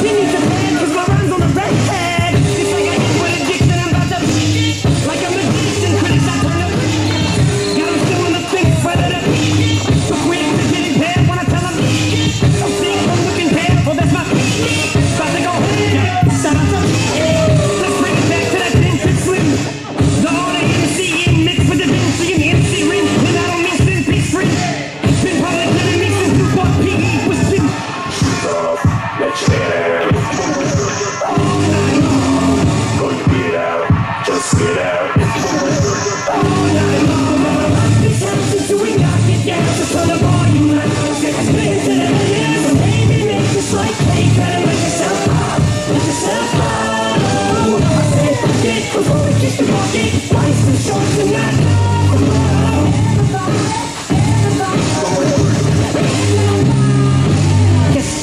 He needs a band, cause my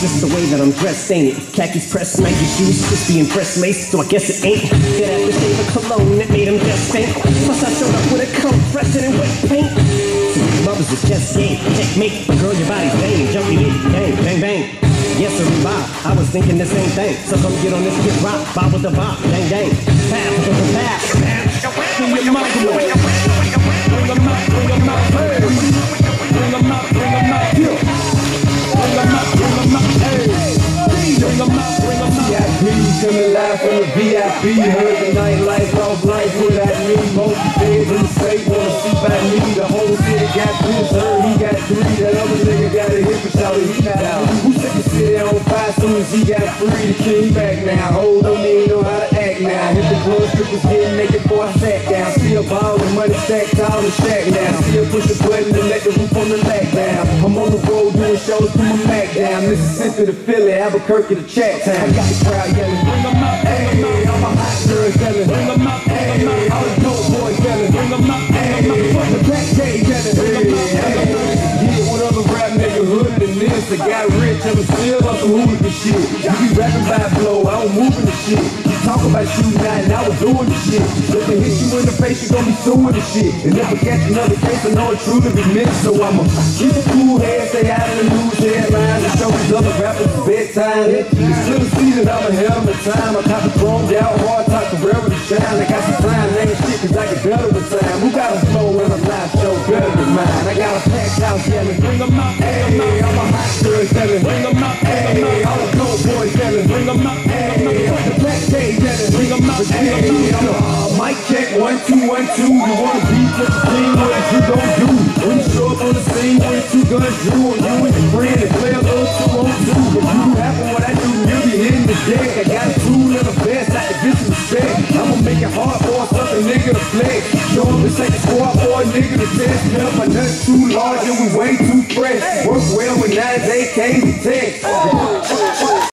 just the way that I'm dressed, ain't it? Khakis pressed, Nike shoes, just being pressed lace, so I guess it ain't. That after shave of cologne that made him just faint. Plus I showed up with a fresher than wet paint. So mothers is just game, checkmate. Girl, your body's banging, jumpy hit, bang, bang, bang. Yes, sir, Bob. I was thinking the same thing. So come get on this kid rock, bob with the bob, bang, bang. Coming live from the VIP. Heard the me. Most feds in the state wanna see by me. The whole city got this, heard he got three. That other nigga got a and shout he not out. Who set the city on fire soon as he got free? The king back now. Hold don't even know how now. Hit the club, strippers getting naked before I sat down. Still ball with money stacked all the shack now. Still push the button to let the roof on the lag down. I'm on the road doing shows, put my Mac down. Mississippi to Philly, Albuquerque to Chat Town. I got the crowd yelling. Bring them out, bring them out. all my hot girls yelling. Bring out, bring out. all the dope boys yelling. Bring out, bring out. Fuck the back yelling. Hey, hey, yeah, what rap nigga hooded than this? I got rich, I'm still on some hooligan shit. You be rapping by blow, I don't moving the shit. You talk about shooting out and I was doing the shit. If they hit you in the face, you gon' be suing the shit. And I catch another case, I know it truly be missed. So I'ma keep a cool head, stay out of the news headlines, and show these other rappers bedtime. It's still a season, I'm ahead of my time. I copy chromed out, hard talk the to forever to shine. I got some time, ain't shit, cause I get better with time. Who got a flow in a live show better than mine? I got a packed house yelling. Bring them out, one two one two. You wanna be the team? What you gon' do? You show up on the scene with two guns, do? and you and your friend and play a little two on two. If you happen what I do, you'll be hitting the deck. I got a tool and a vest, I can get some respect. I'ma make it hard for a sucker nigga to flex. Show him this ain't a squad for a nigga to test. Cut my nuts too large and we way too fresh. Work well with nines, AKs, and texts.